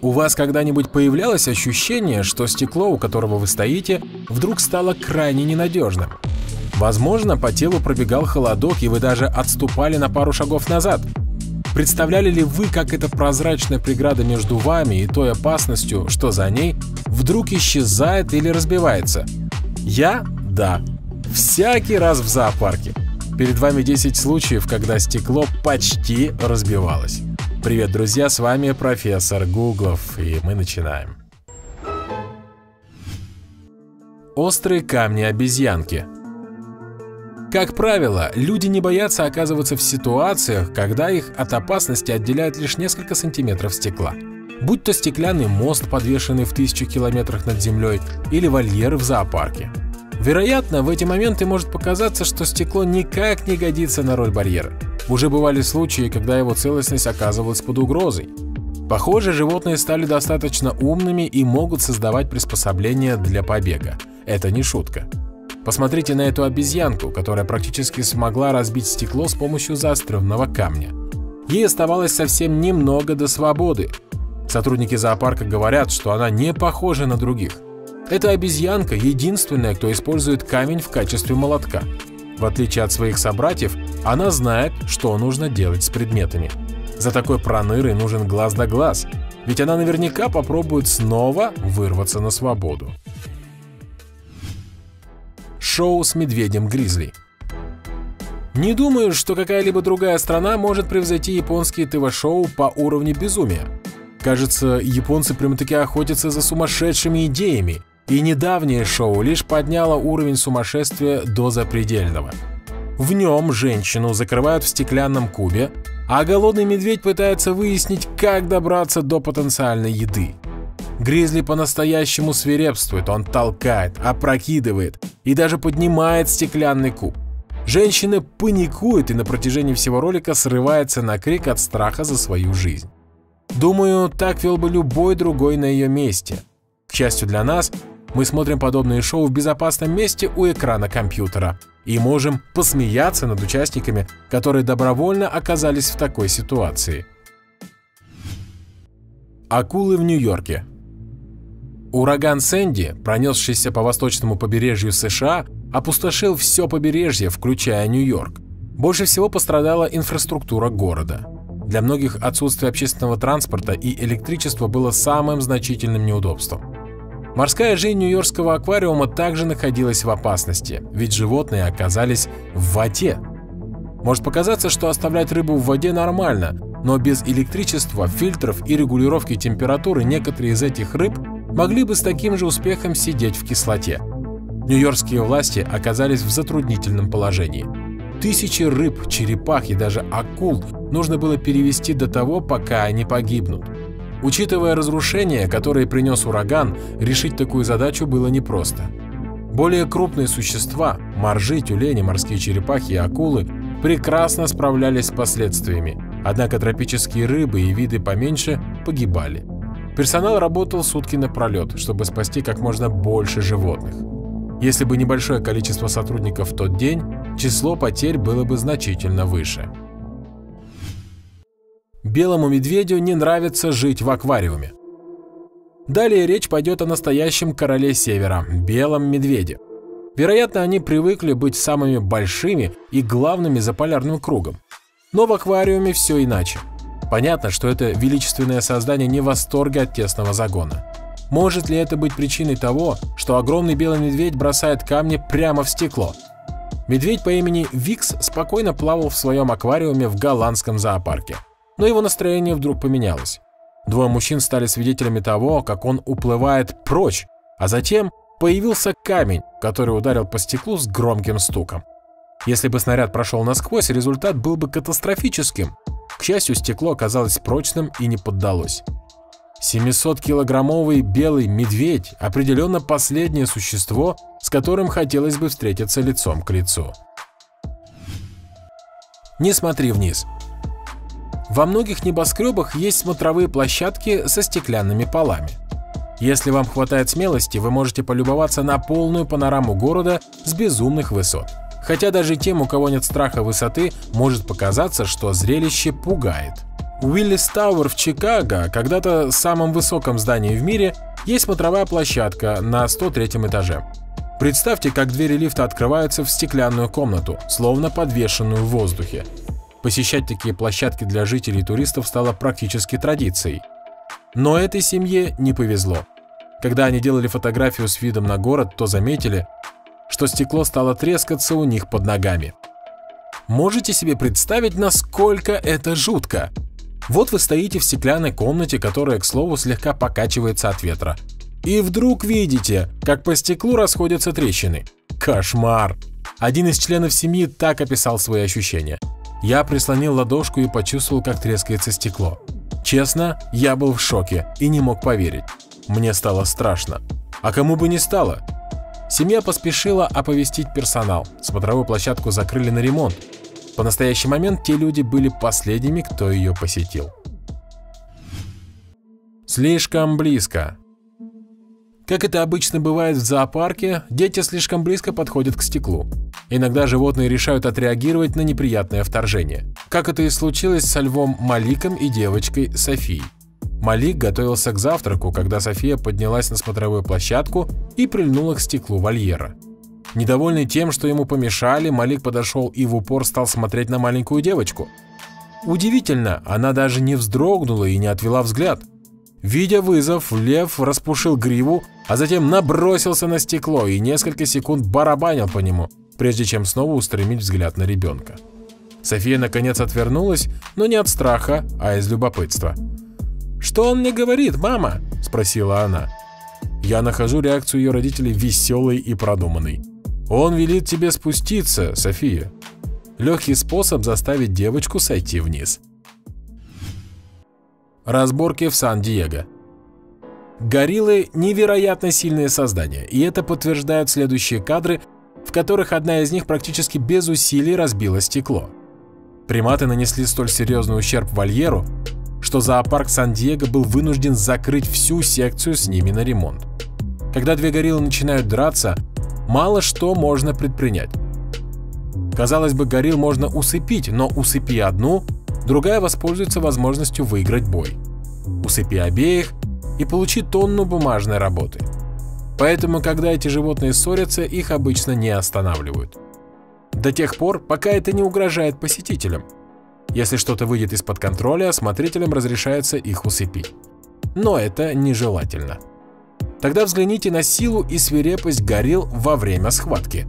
У вас когда-нибудь появлялось ощущение, что стекло, у которого вы стоите, вдруг стало крайне ненадежным? Возможно, по телу пробегал холодок, и вы даже отступали на пару шагов назад. Представляли ли вы, как эта прозрачная преграда между вами и той опасностью, что за ней, вдруг исчезает или разбивается? Я – да. Всякий раз в зоопарке. Перед вами 10 случаев, когда стекло почти разбивалось. Привет, друзья, с вами профессор Гуглов, и мы начинаем. Острые камни обезьянки – как правило, люди не боятся оказываться в ситуациях, когда их от опасности отделяют лишь несколько сантиметров стекла. Будь то стеклянный мост, подвешенный в тысячу километрах над землей, или вольеры в зоопарке. Вероятно, в эти моменты может показаться, что стекло никак не годится на роль барьера. Уже бывали случаи, когда его целостность оказывалась под угрозой. Похоже, животные стали достаточно умными и могут создавать приспособления для побега. Это не шутка. Посмотрите на эту обезьянку, которая практически смогла разбить стекло с помощью заостренного камня. Ей оставалось совсем немного до свободы. Сотрудники зоопарка говорят, что она не похожа на других. Эта обезьянка единственная, кто использует камень в качестве молотка. В отличие от своих собратьев, она знает, что нужно делать с предметами. За такой пронырой нужен глаз да глаз, ведь она наверняка попробует снова вырваться на свободу шоу с медведем-гризли. Не думаю, что какая-либо другая страна может превзойти японские ТВ-шоу по уровню безумия. Кажется, японцы прямо-таки охотятся за сумасшедшими идеями, и недавнее шоу лишь подняло уровень сумасшествия до запредельного. В нем женщину закрывают в стеклянном кубе, а голодный медведь пытается выяснить, как добраться до потенциальной еды. Гризли по-настоящему свирепствует, он толкает, опрокидывает и даже поднимает стеклянный куб. Женщина паникует и на протяжении всего ролика срывается на крик от страха за свою жизнь. Думаю, так вел бы любой другой на ее месте. К счастью для нас, мы смотрим подобные шоу в безопасном месте у экрана компьютера и можем посмеяться над участниками, которые добровольно оказались в такой ситуации. Акулы в Нью-Йорке Ураган Сэнди, пронесшийся по восточному побережью США, опустошил все побережье, включая Нью-Йорк. Больше всего пострадала инфраструктура города. Для многих отсутствие общественного транспорта и электричества было самым значительным неудобством. Морская жизнь Нью-Йоркского аквариума также находилась в опасности, ведь животные оказались в воде. Может показаться, что оставлять рыбу в воде нормально, но без электричества, фильтров и регулировки температуры некоторые из этих рыб могли бы с таким же успехом сидеть в кислоте. Нью-Йоркские власти оказались в затруднительном положении. Тысячи рыб, черепах и даже акул нужно было перевести до того, пока они погибнут. Учитывая разрушения, которые принес ураган, решить такую задачу было непросто. Более крупные существа – моржи, тюлени, морские черепахи и акулы – прекрасно справлялись с последствиями, однако тропические рыбы и виды поменьше погибали. Персонал работал сутки напролет, чтобы спасти как можно больше животных. Если бы небольшое количество сотрудников в тот день, число потерь было бы значительно выше. Белому медведю не нравится жить в аквариуме. Далее речь пойдет о настоящем короле севера – белом медведе. Вероятно, они привыкли быть самыми большими и главными за полярным кругом. Но в аквариуме все иначе. Понятно, что это величественное создание не в восторге от тесного загона. Может ли это быть причиной того, что огромный белый медведь бросает камни прямо в стекло? Медведь по имени Викс спокойно плавал в своем аквариуме в голландском зоопарке. Но его настроение вдруг поменялось. Двое мужчин стали свидетелями того, как он уплывает прочь, а затем появился камень, который ударил по стеклу с громким стуком. Если бы снаряд прошел насквозь, результат был бы катастрофическим. К счастью, стекло оказалось прочным и не поддалось. 700-килограммовый белый медведь – определенно последнее существо, с которым хотелось бы встретиться лицом к лицу. Не смотри вниз. Во многих небоскребах есть смотровые площадки со стеклянными полами. Если вам хватает смелости, вы можете полюбоваться на полную панораму города с безумных высот. Хотя даже тем, у кого нет страха высоты, может показаться, что зрелище пугает. Уиллис Тауэр в Чикаго, когда-то самом высоком здании в мире, есть смотровая площадка на 103 этаже. Представьте, как двери лифта открываются в стеклянную комнату, словно подвешенную в воздухе. Посещать такие площадки для жителей и туристов стало практически традицией. Но этой семье не повезло. Когда они делали фотографию с видом на город, то заметили, что стекло стало трескаться у них под ногами. Можете себе представить, насколько это жутко? Вот вы стоите в стеклянной комнате, которая, к слову, слегка покачивается от ветра. И вдруг видите, как по стеклу расходятся трещины. Кошмар! Один из членов семьи так описал свои ощущения. Я прислонил ладошку и почувствовал, как трескается стекло. Честно, я был в шоке и не мог поверить. Мне стало страшно. А кому бы не стало? Семья поспешила оповестить персонал. Смотровую площадку закрыли на ремонт. По настоящий момент те люди были последними, кто ее посетил. Слишком близко. Как это обычно бывает в зоопарке, дети слишком близко подходят к стеклу. Иногда животные решают отреагировать на неприятное вторжение. Как это и случилось со львом Маликом и девочкой Софией. Малик готовился к завтраку, когда София поднялась на смотровую площадку и прильнула к стеклу вольера. Недовольный тем, что ему помешали, Малик подошел и в упор стал смотреть на маленькую девочку. Удивительно, она даже не вздрогнула и не отвела взгляд. Видя вызов, лев распушил гриву, а затем набросился на стекло и несколько секунд барабанил по нему, прежде чем снова устремить взгляд на ребенка. София наконец отвернулась, но не от страха, а из любопытства. «Что он мне говорит, мама?» – спросила она. Я нахожу реакцию ее родителей веселой и продуманной. «Он велит тебе спуститься, София». Легкий способ заставить девочку сойти вниз. Разборки в Сан-Диего. Гориллы – невероятно сильные создания, и это подтверждают следующие кадры, в которых одна из них практически без усилий разбила стекло. Приматы нанесли столь серьезный ущерб вольеру, что зоопарк Сан-Диего был вынужден закрыть всю секцию с ними на ремонт. Когда две гориллы начинают драться, мало что можно предпринять. Казалось бы, горилл можно усыпить, но усыпи одну, другая воспользуется возможностью выиграть бой. Усыпи обеих и получи тонну бумажной работы. Поэтому, когда эти животные ссорятся, их обычно не останавливают. До тех пор, пока это не угрожает посетителям – если что-то выйдет из-под контроля, смотрителям разрешается их усыпить. Но это нежелательно. Тогда взгляните на силу и свирепость горилл во время схватки.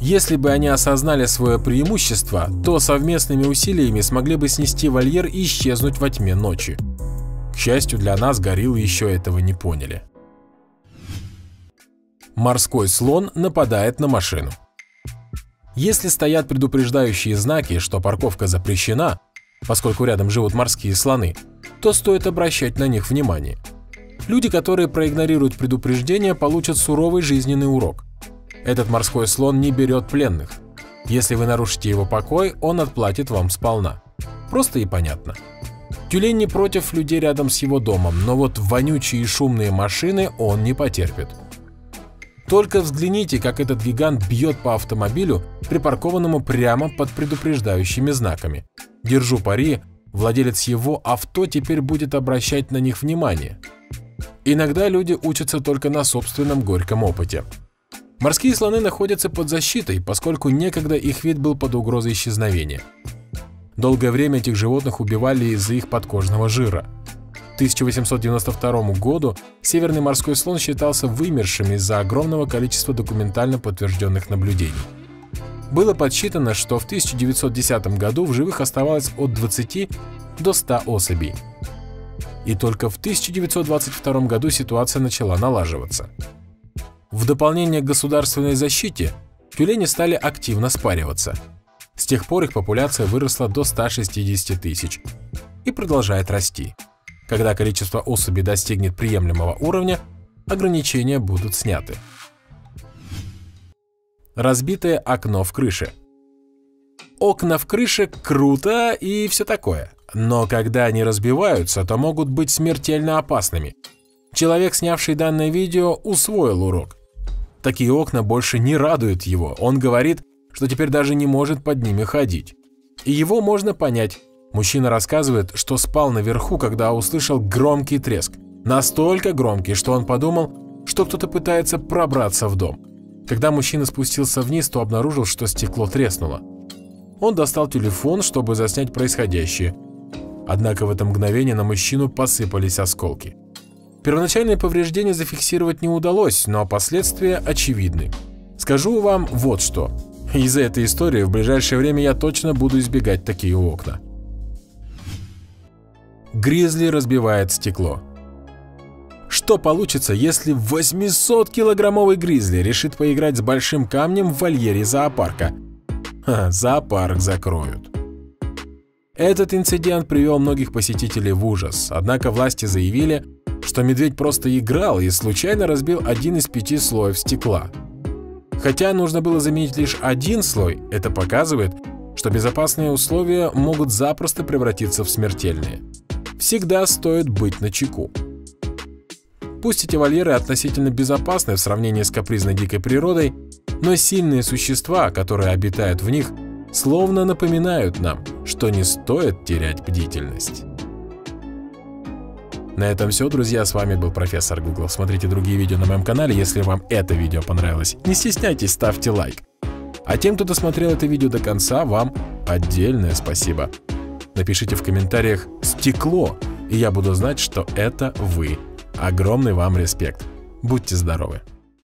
Если бы они осознали свое преимущество, то совместными усилиями смогли бы снести вольер и исчезнуть во тьме ночи. К счастью для нас, гориллы еще этого не поняли. Морской слон нападает на машину. Если стоят предупреждающие знаки, что парковка запрещена, поскольку рядом живут морские слоны, то стоит обращать на них внимание. Люди, которые проигнорируют предупреждения, получат суровый жизненный урок. Этот морской слон не берет пленных. Если вы нарушите его покой, он отплатит вам сполна. Просто и понятно. Тюлень не против людей рядом с его домом, но вот вонючие и шумные машины он не потерпит. Только взгляните, как этот гигант бьет по автомобилю, припаркованному прямо под предупреждающими знаками. Держу пари, владелец его авто теперь будет обращать на них внимание. Иногда люди учатся только на собственном горьком опыте. Морские слоны находятся под защитой, поскольку некогда их вид был под угрозой исчезновения. Долгое время этих животных убивали из-за их подкожного жира. 1892 году северный морской слон считался вымершим из-за огромного количества документально подтвержденных наблюдений. Было подсчитано, что в 1910 году в живых оставалось от 20 до 100 особей. И только в 1922 году ситуация начала налаживаться. В дополнение к государственной защите тюлени стали активно спариваться. С тех пор их популяция выросла до 160 тысяч и продолжает расти. Когда количество особей достигнет приемлемого уровня, ограничения будут сняты. Разбитое окно в крыше. Окна в крыше круто и все такое, но когда они разбиваются, то могут быть смертельно опасными. Человек, снявший данное видео, усвоил урок. Такие окна больше не радуют его, он говорит, что теперь даже не может под ними ходить. И его можно понять, Мужчина рассказывает, что спал наверху, когда услышал громкий треск. Настолько громкий, что он подумал, что кто-то пытается пробраться в дом. Когда мужчина спустился вниз, то обнаружил, что стекло треснуло. Он достал телефон, чтобы заснять происходящее. Однако в это мгновение на мужчину посыпались осколки. Первоначальные повреждения зафиксировать не удалось, но последствия очевидны. Скажу вам вот что. Из-за этой истории в ближайшее время я точно буду избегать такие окна. Гризли разбивает стекло. Что получится, если 800-килограммовый гризли решит поиграть с большим камнем в вольере зоопарка? Ха, зоопарк закроют. Этот инцидент привел многих посетителей в ужас, однако власти заявили, что медведь просто играл и случайно разбил один из пяти слоев стекла. Хотя нужно было заменить лишь один слой, это показывает, что безопасные условия могут запросто превратиться в смертельные всегда стоит быть начеку. Пусть эти вольеры относительно безопасны в сравнении с капризной дикой природой, но сильные существа, которые обитают в них, словно напоминают нам, что не стоит терять бдительность. На этом все, друзья. С вами был профессор Google. Смотрите другие видео на моем канале. Если вам это видео понравилось, не стесняйтесь, ставьте лайк. А тем, кто досмотрел это видео до конца, вам отдельное спасибо. Напишите в комментариях «стекло», и я буду знать, что это вы. Огромный вам респект. Будьте здоровы!